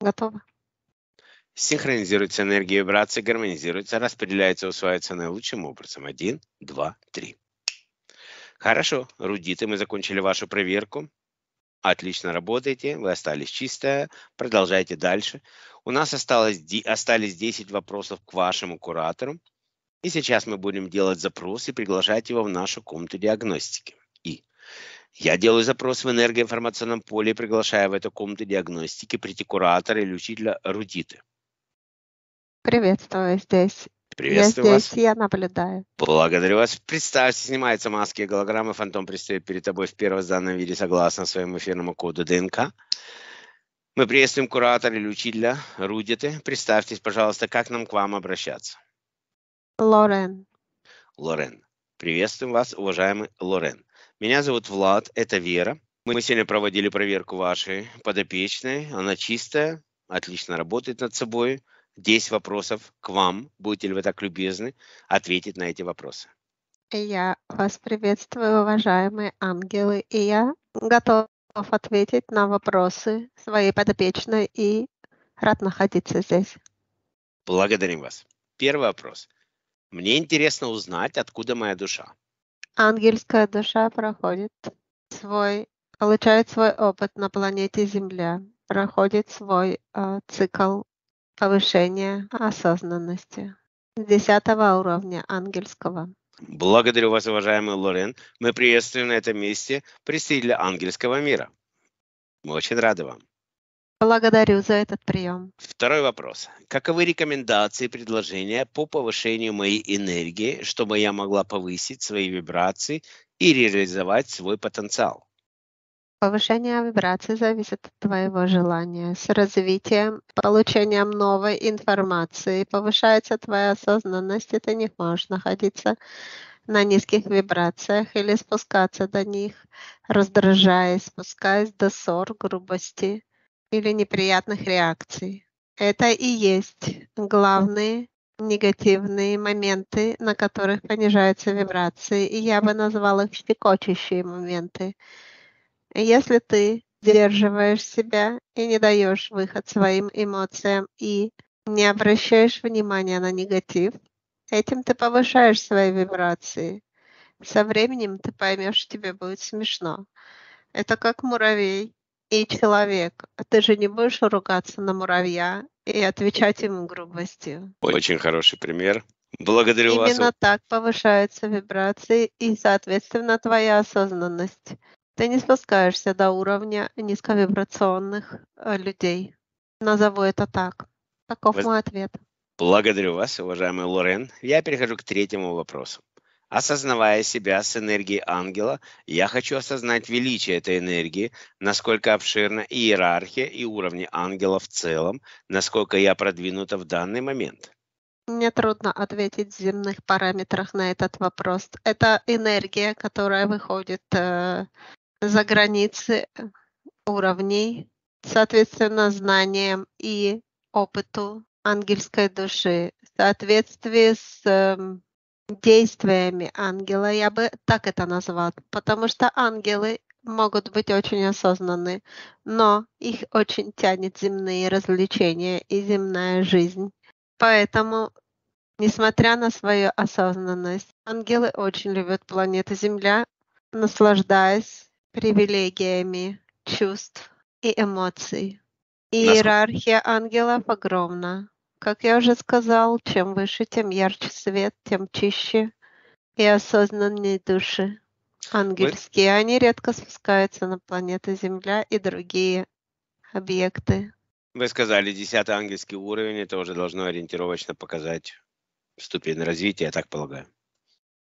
Готово. Синхронизируется энергия вибрации, гармонизируется, распределяется, усваивается наилучшим образом. Один, два, три. Хорошо, рудиты, мы закончили вашу проверку. Отлично работаете, вы остались чистая. Продолжайте дальше. У нас осталось, остались 10 вопросов к вашему куратору. И сейчас мы будем делать запрос и приглашать его в нашу комнату диагностики. И я делаю запрос в энергоинформационном поле и приглашаю в эту комнату диагностики прийти куратора или учителя Рудиты. Приветствую здесь. Приветствую я здесь, вас. я наблюдаю. Благодарю вас. Представьте, снимаются маски и голограммы. Фантом предстоит перед тобой в первозданном виде согласно своему эфирному коду ДНК. Мы приветствуем куратора или учителя Рудиты. Представьтесь, пожалуйста, как нам к вам обращаться. Лорен. Лорен. Приветствуем вас, уважаемый Лорен. Меня зовут Влад, это Вера. Мы сегодня проводили проверку вашей подопечной. Она чистая, отлично работает над собой. 10 вопросов к вам. Будете ли вы так любезны ответить на эти вопросы? Я вас приветствую, уважаемые ангелы, и я готов ответить на вопросы своей подопечной и рад находиться здесь. Благодарим вас. Первый вопрос. Мне интересно узнать, откуда моя душа. Ангельская душа проходит свой, получает свой опыт на планете Земля, проходит свой э, цикл повышение осознанности десятого уровня ангельского. Благодарю вас, уважаемый Лорен. Мы приветствуем на этом месте представителя ангельского мира. Мы очень рады вам. Благодарю за этот прием. Второй вопрос. Каковы рекомендации и предложения по повышению моей энергии, чтобы я могла повысить свои вибрации и реализовать свой потенциал? Повышение вибрации зависит от твоего желания. С развитием, получением новой информации повышается твоя осознанность, и ты не можешь находиться на низких вибрациях или спускаться до них, раздражаясь, спускаясь до ссор, грубости или неприятных реакций. Это и есть главные негативные моменты, на которых понижаются вибрации, и я бы назвала их щекочущие моменты. Если ты сдерживаешь себя и не даешь выход своим эмоциям и не обращаешь внимания на негатив, этим ты повышаешь свои вибрации. Со временем ты поймешь, тебе будет смешно. Это как муравей и человек. Ты же не будешь ругаться на муравья и отвечать ему грубостью. Очень хороший пример. Благодарю Именно вас. Именно так повышаются вибрации и, соответственно, твоя осознанность ты не спускаешься до уровня низковибрационных э, людей. Назову это так. Таков Вы... мой ответ. Благодарю вас, уважаемый Лорен. Я перехожу к третьему вопросу. Осознавая себя с энергией ангела, я хочу осознать величие этой энергии, насколько обширна иерархия и уровни ангела в целом, насколько я продвинута в данный момент. Мне трудно ответить в земных параметрах на этот вопрос. Это энергия, которая выходит э, за границы уровней, соответственно, знаниям и опыту ангельской души, в соответствии с э, действиями ангела, я бы так это назвала, потому что ангелы могут быть очень осознанны, но их очень тянет земные развлечения и земная жизнь. Поэтому, несмотря на свою осознанность, ангелы очень любят планету Земля, наслаждаясь привилегиями чувств и эмоций. Иерархия ангелов огромна. Как я уже сказал, чем выше, тем ярче свет, тем чище и осознаннее души ангельские. Они редко спускаются на планету Земля и другие объекты. Вы сказали, десятый ангельский уровень, это уже должно ориентировочно показать ступень развития, я так полагаю,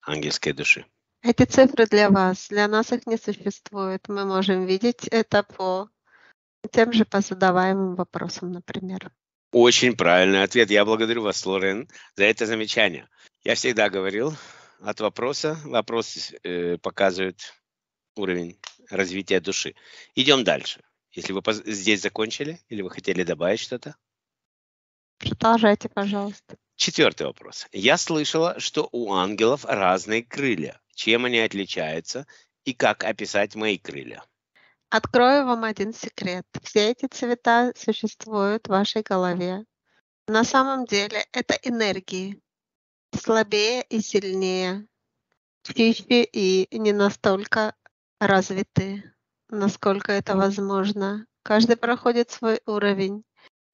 ангельской души. Эти цифры для вас, для нас их не существует. Мы можем видеть это по тем же по задаваемым вопросам, например. Очень правильный ответ. Я благодарю вас, Лорен, за это замечание. Я всегда говорил, от вопроса вопрос э, показывает уровень развития души. Идем дальше. Если вы здесь закончили или вы хотели добавить что-то? Продолжайте, пожалуйста. Четвертый вопрос. Я слышала, что у ангелов разные крылья. Чем они отличаются и как описать мои крылья? Открою вам один секрет. Все эти цвета существуют в вашей голове. На самом деле это энергии. Слабее и сильнее. Чище и не настолько развиты, насколько это возможно. Каждый проходит свой уровень.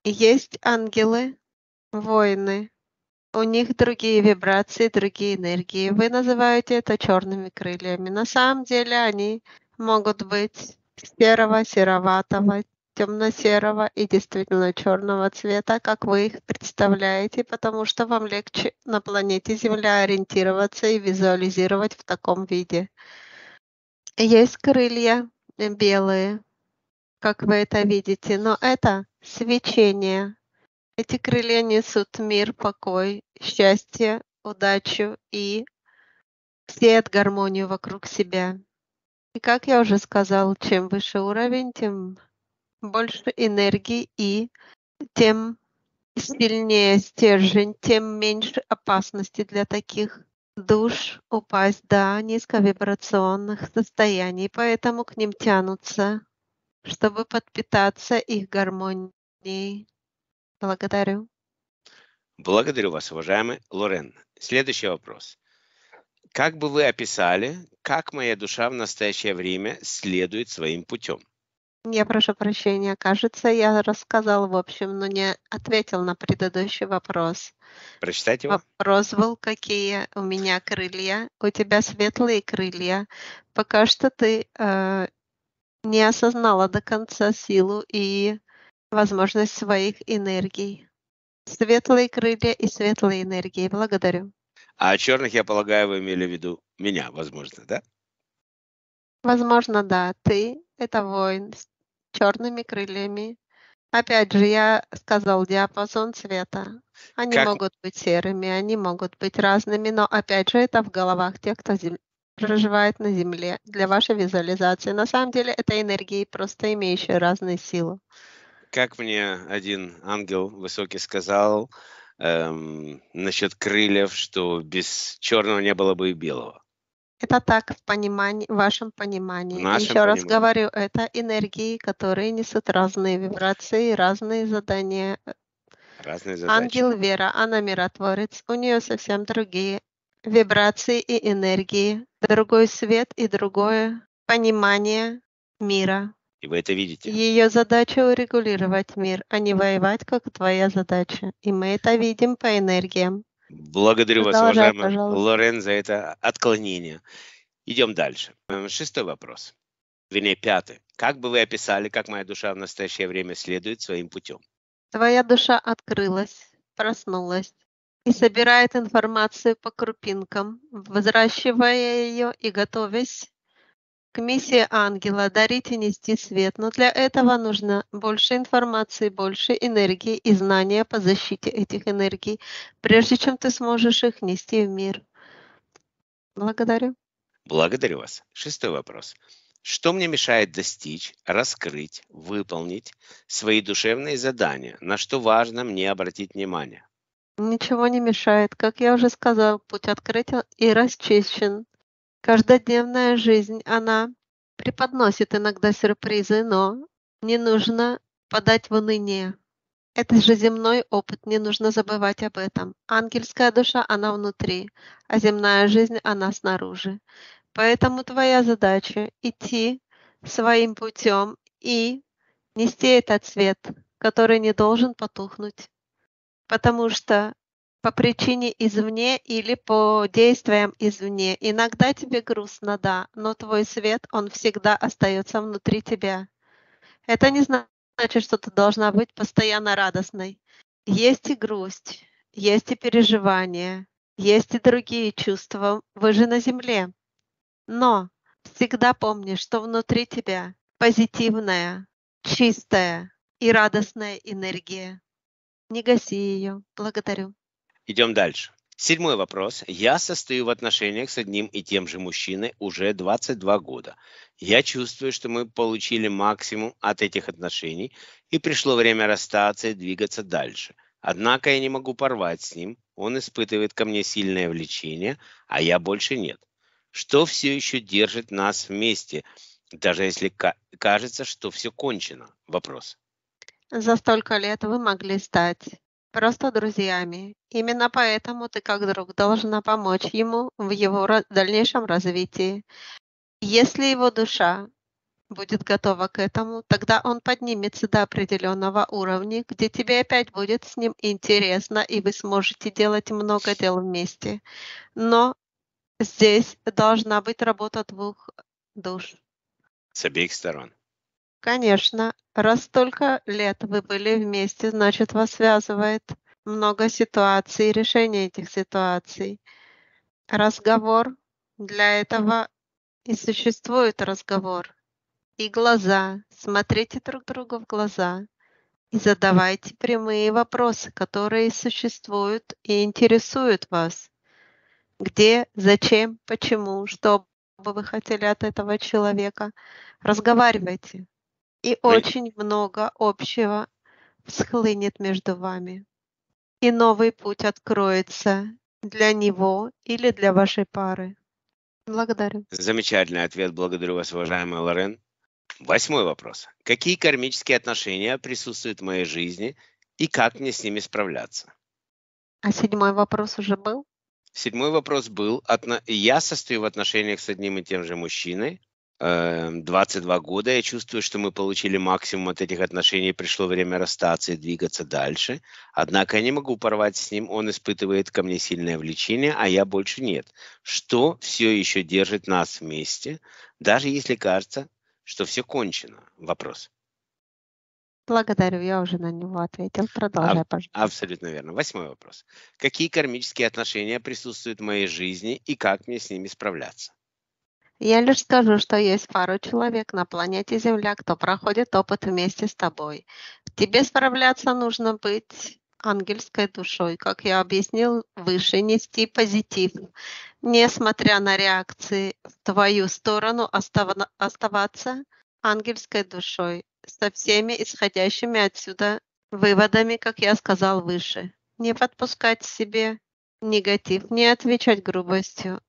Есть ангелы, воины. У них другие вибрации, другие энергии. Вы называете это черными крыльями. На самом деле они могут быть серого, сероватого, темно-серого и действительно черного цвета, как вы их представляете, потому что вам легче на планете Земля ориентироваться и визуализировать в таком виде. Есть крылья белые, как вы это видите, но это свечение. Эти крылья несут мир, покой, счастье, удачу и свет, гармонию вокруг себя. И как я уже сказал, чем выше уровень, тем больше энергии и тем сильнее стержень, тем меньше опасности для таких душ упасть до низковибрационных состояний, поэтому к ним тянутся, чтобы подпитаться их гармонией. Благодарю. Благодарю вас, уважаемый Лорен. Следующий вопрос. Как бы вы описали, как моя душа в настоящее время следует своим путем? Я прошу прощения. Кажется, я рассказал в общем, но не ответил на предыдущий вопрос. Прочитайте его. Вопрос был, какие у меня крылья. У тебя светлые крылья. Пока что ты э, не осознала до конца силу и возможность своих энергий. Светлые крылья и светлые энергии. Благодарю. А черных, я полагаю, вы имели в виду меня, возможно, да? Возможно, да. Ты — это воин с черными крыльями. Опять же, я сказал диапазон цвета. Они как... могут быть серыми, они могут быть разными, но опять же, это в головах тех, кто зем... проживает на Земле для вашей визуализации. На самом деле, это энергии, просто имеющие разные силы. Как мне один ангел высокий сказал, эм, насчет крыльев, что без черного не было бы и белого. Это так в понимании, в вашем понимании. В нашем Еще понимании. раз говорю, это энергии, которые несут разные вибрации, разные задания. Разные задачи. Ангел Вера, она миротворец, у нее совсем другие вибрации и энергии, другой свет и другое понимание мира. И вы это видите. Ее задача урегулировать мир, а не воевать, как твоя задача. И мы это видим по энергиям. Благодарю вас, уважаемый. Лорен, за это отклонение. Идем дальше. Шестой вопрос. Вернее, пятый. Как бы вы описали, как моя душа в настоящее время следует своим путем? Твоя душа открылась, проснулась и собирает информацию по крупинкам, взращивая ее и готовясь к миссии ангела дарить и нести свет, но для этого нужно больше информации, больше энергии и знания по защите этих энергий, прежде чем ты сможешь их нести в мир. Благодарю. Благодарю вас. Шестой вопрос. Что мне мешает достичь, раскрыть, выполнить свои душевные задания? На что важно мне обратить внимание? Ничего не мешает. Как я уже сказал, путь открыт и расчищен. Каждодневная жизнь, она преподносит иногда сюрпризы, но не нужно подать в уныние. Это же земной опыт, не нужно забывать об этом. Ангельская душа, она внутри, а земная жизнь, она снаружи. Поэтому твоя задача идти своим путем и нести этот свет, который не должен потухнуть. Потому что по причине извне или по действиям извне. Иногда тебе грустно, да, но твой свет, он всегда остается внутри тебя. Это не значит, что ты должна быть постоянно радостной. Есть и грусть, есть и переживания, есть и другие чувства. Вы же на земле. Но всегда помни, что внутри тебя позитивная, чистая и радостная энергия. Не гаси ее. Благодарю. Идем дальше. Седьмой вопрос. Я состою в отношениях с одним и тем же мужчиной уже 22 года. Я чувствую, что мы получили максимум от этих отношений, и пришло время расстаться и двигаться дальше. Однако я не могу порвать с ним. Он испытывает ко мне сильное влечение, а я больше нет. Что все еще держит нас вместе? Даже если кажется, что все кончено. Вопрос. За столько лет вы могли стать просто друзьями. Именно поэтому ты как друг должна помочь ему в его дальнейшем развитии. Если его душа будет готова к этому, тогда он поднимется до определенного уровня, где тебе опять будет с ним интересно, и вы сможете делать много дел вместе. Но здесь должна быть работа двух душ. С обеих сторон. Конечно, раз столько лет вы были вместе, значит, вас связывает много ситуаций, решение этих ситуаций. Разговор для этого и существует разговор и глаза. Смотрите друг другу в глаза и задавайте прямые вопросы, которые существуют и интересуют вас. Где, зачем, почему, что бы вы хотели от этого человека. Разговаривайте. И очень много общего всхлынет между вами. И новый путь откроется для него или для вашей пары. Благодарю. Замечательный ответ. Благодарю вас, уважаемый Лорен. Восьмой вопрос. Какие кармические отношения присутствуют в моей жизни и как мне с ними справляться? А седьмой вопрос уже был? Седьмой вопрос был. Я состою в отношениях с одним и тем же мужчиной. 22 эм, года. Я чувствую, что мы получили максимум от этих отношений. Пришло время расстаться и двигаться дальше. Однако я не могу порвать с ним. Он испытывает ко мне сильное влечение, а я больше нет. Что все еще держит нас вместе, даже если кажется, что все кончено? Вопрос. Благодарю, я уже на него ответил. Продолжай, пожалуйста. Абсолютно верно. Восьмой вопрос. Какие кармические отношения присутствуют в моей жизни и как мне с ними справляться? Я лишь скажу, что есть пару человек на планете Земля, кто проходит опыт вместе с тобой. Тебе справляться нужно быть ангельской душой, как я объяснил выше, нести позитив, несмотря на реакции в твою сторону, оставаться ангельской душой со всеми исходящими отсюда выводами, как я сказал выше. Не подпускать себе негатив, не отвечать грубостью.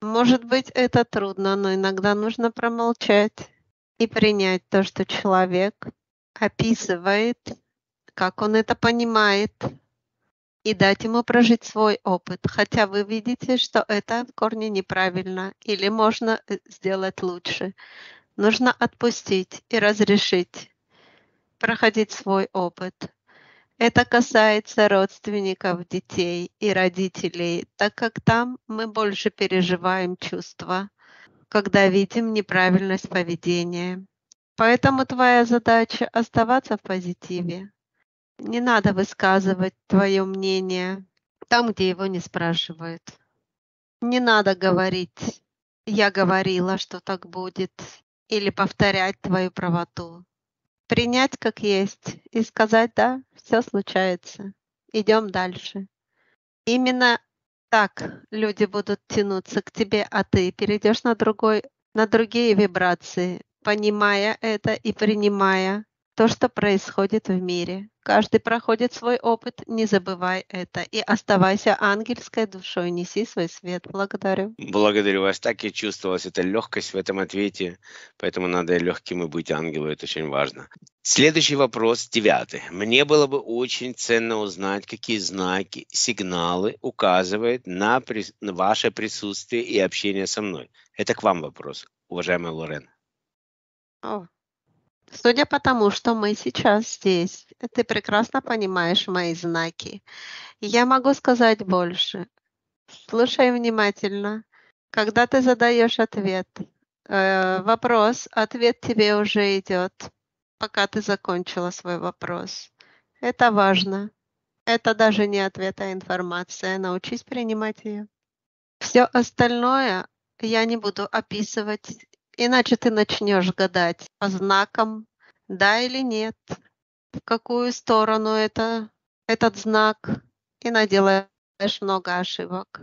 Может быть, это трудно, но иногда нужно промолчать и принять то, что человек описывает, как он это понимает, и дать ему прожить свой опыт, хотя вы видите, что это в корне неправильно или можно э, сделать лучше. Нужно отпустить и разрешить проходить свой опыт. Это касается родственников детей и родителей, так как там мы больше переживаем чувства, когда видим неправильность поведения. Поэтому твоя задача оставаться в позитиве, не надо высказывать твое мнение там, где его не спрашивают. Не надо говорить «я говорила, что так будет» или повторять твою правоту. Принять как есть и сказать «да, все случается, идем дальше». Именно так люди будут тянуться к тебе, а ты перейдешь на, другой, на другие вибрации, понимая это и принимая то, что происходит в мире. Каждый проходит свой опыт, не забывай это. И оставайся ангельской душой, неси свой свет. Благодарю. Благодарю вас. Так и чувствовалась эта легкость в этом ответе, поэтому надо легким и быть ангелом, это очень важно. Следующий вопрос, девятый. Мне было бы очень ценно узнать, какие знаки, сигналы указывают на, при... на ваше присутствие и общение со мной. Это к вам вопрос, уважаемый Лорен. О, Судя по тому, что мы сейчас здесь, ты прекрасно понимаешь мои знаки. Я могу сказать больше. Слушай внимательно. Когда ты задаешь ответ, э, вопрос, ответ тебе уже идет, пока ты закончила свой вопрос. Это важно. Это даже не ответ, а информация. Научись принимать ее. Все остальное я не буду описывать Иначе ты начнешь гадать по знакам, да или нет, в какую сторону это, этот знак, и наделаешь много ошибок.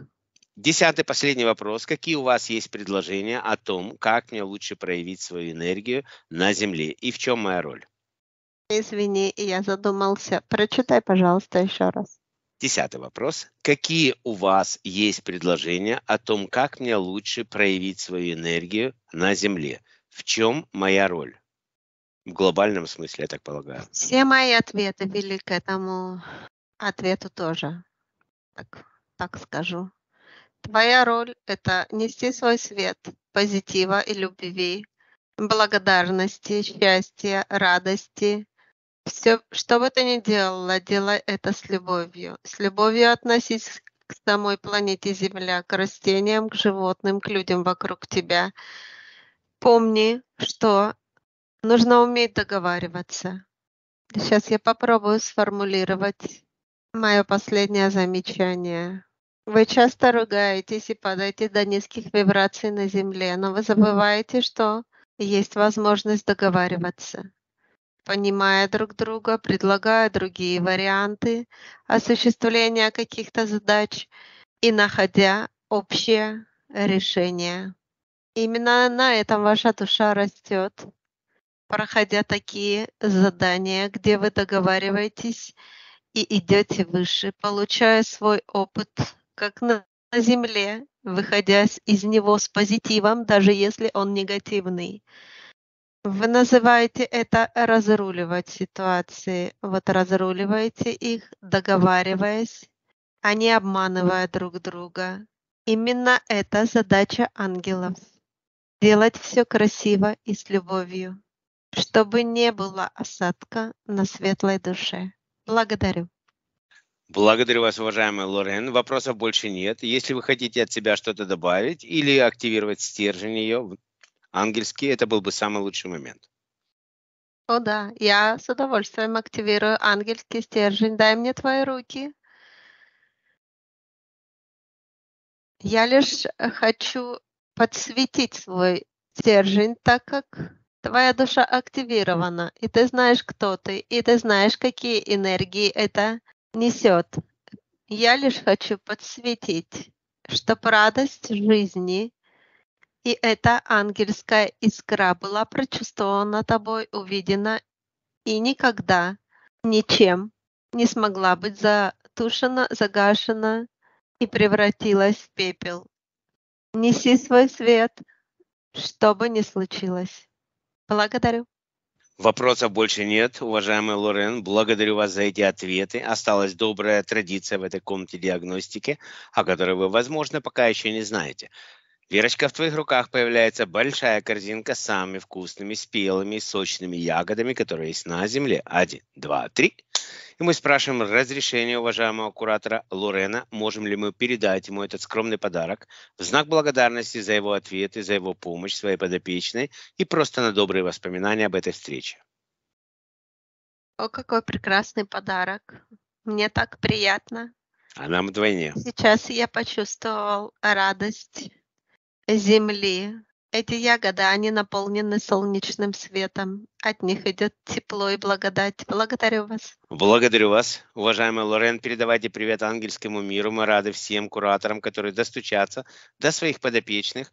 Десятый, последний вопрос. Какие у вас есть предложения о том, как мне лучше проявить свою энергию на Земле и в чем моя роль? Извини, я задумался. Прочитай, пожалуйста, еще раз. Десятый вопрос. Какие у вас есть предложения о том, как мне лучше проявить свою энергию на Земле? В чем моя роль? В глобальном смысле, я так полагаю. Все мои ответы вели к этому ответу тоже. Так, так скажу. Твоя роль – это нести свой свет позитива и любви, благодарности, счастья, радости. Все, что бы ты ни делала, делай это с любовью. С любовью относись к самой планете Земля, к растениям, к животным, к людям вокруг тебя. Помни, что нужно уметь договариваться. Сейчас я попробую сформулировать мое последнее замечание. Вы часто ругаетесь и падаете до низких вибраций на Земле, но вы забываете, что есть возможность договариваться понимая друг друга, предлагая другие варианты осуществления каких-то задач и находя общее решение. Именно на этом ваша душа растет, проходя такие задания, где вы договариваетесь и идете выше, получая свой опыт, как на Земле, выходя из него с позитивом, даже если он негативный. Вы называете это разруливать ситуации. Вот разруливаете их, договариваясь, а не обманывая друг друга. Именно это задача ангелов. Делать все красиво и с любовью, чтобы не было осадка на светлой душе. Благодарю. Благодарю вас, уважаемый Лорен. Вопросов больше нет. Если вы хотите от себя что-то добавить или активировать стержень ее, ангельский, это был бы самый лучший момент. О да, я с удовольствием активирую ангельский стержень. Дай мне твои руки. Я лишь хочу подсветить свой стержень, так как твоя душа активирована, и ты знаешь, кто ты, и ты знаешь, какие энергии это несет. Я лишь хочу подсветить, чтобы радость жизни и эта ангельская искра была прочувствована тобой, увидена и никогда ничем не смогла быть затушена, загашена и превратилась в пепел. Неси свой свет, что бы ни случилось. Благодарю. Вопросов больше нет, уважаемый Лорен. Благодарю вас за эти ответы. Осталась добрая традиция в этой комнате диагностики, о которой вы, возможно, пока еще не знаете. Верочка, в твоих руках появляется большая корзинка с самыми вкусными, спелыми, сочными ягодами, которые есть на земле. Один, два, три. И мы спрашиваем разрешения уважаемого куратора Лорена, можем ли мы передать ему этот скромный подарок в знак благодарности за его ответы, за его помощь своей подопечной и просто на добрые воспоминания об этой встрече. О, какой прекрасный подарок. Мне так приятно. А нам вдвойне. Сейчас я почувствовал радость земли. Эти ягоды, они наполнены солнечным светом. От них идет тепло и благодать. Благодарю вас. Благодарю вас. Уважаемый Лорен, передавайте привет ангельскому миру. Мы рады всем кураторам, которые достучатся до своих подопечных.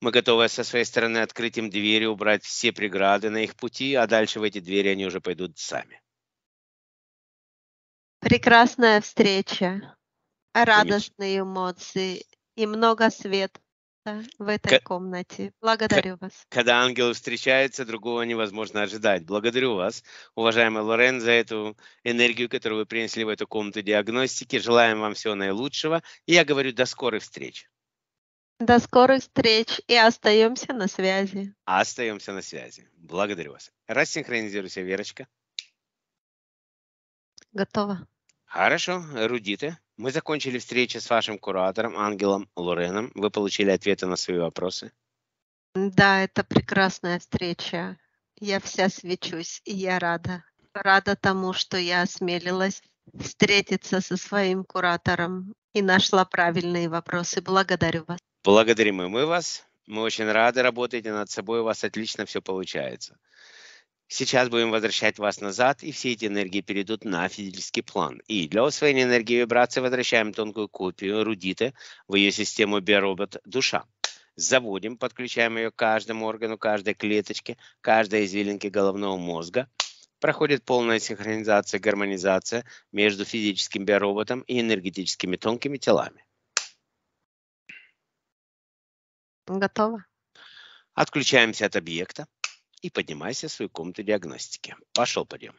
Мы готовы со своей стороны открыть им двери, убрать все преграды на их пути, а дальше в эти двери они уже пойдут сами. Прекрасная встреча, радостные эмоции и много света в этой К- комнате. Благодарю вас. Когда ангелы встречаются, другого невозможно ожидать. Благодарю вас, уважаемый Лорен, за эту энергию, которую вы принесли в эту комнату диагностики. Желаем вам всего наилучшего. И я говорю до скорых встреч. До скорых встреч и остаемся на связи. Остаемся на связи. Благодарю вас. Рассинхронизируйся, Верочка. Готово. Хорошо, Рудиты. Мы закончили встречу с вашим куратором, ангелом Лореном. Вы получили ответы на свои вопросы? Да, это прекрасная встреча. Я вся свечусь, и я рада. Рада тому, что я осмелилась встретиться со своим куратором и нашла правильные вопросы. Благодарю вас. Благодарим и мы вас. Мы очень рады работаете над собой, у вас отлично все получается. Сейчас будем возвращать вас назад, и все эти энергии перейдут на физический план. И для усвоения энергии вибрации возвращаем тонкую копию рудиты в ее систему биоробот душа. Заводим, подключаем ее к каждому органу, каждой клеточке, каждой извилинке головного мозга. Проходит полная синхронизация, гармонизация между физическим биороботом и энергетическими тонкими телами. Готово. Отключаемся от объекта и поднимайся в свою комнату диагностики. Пошел подъем.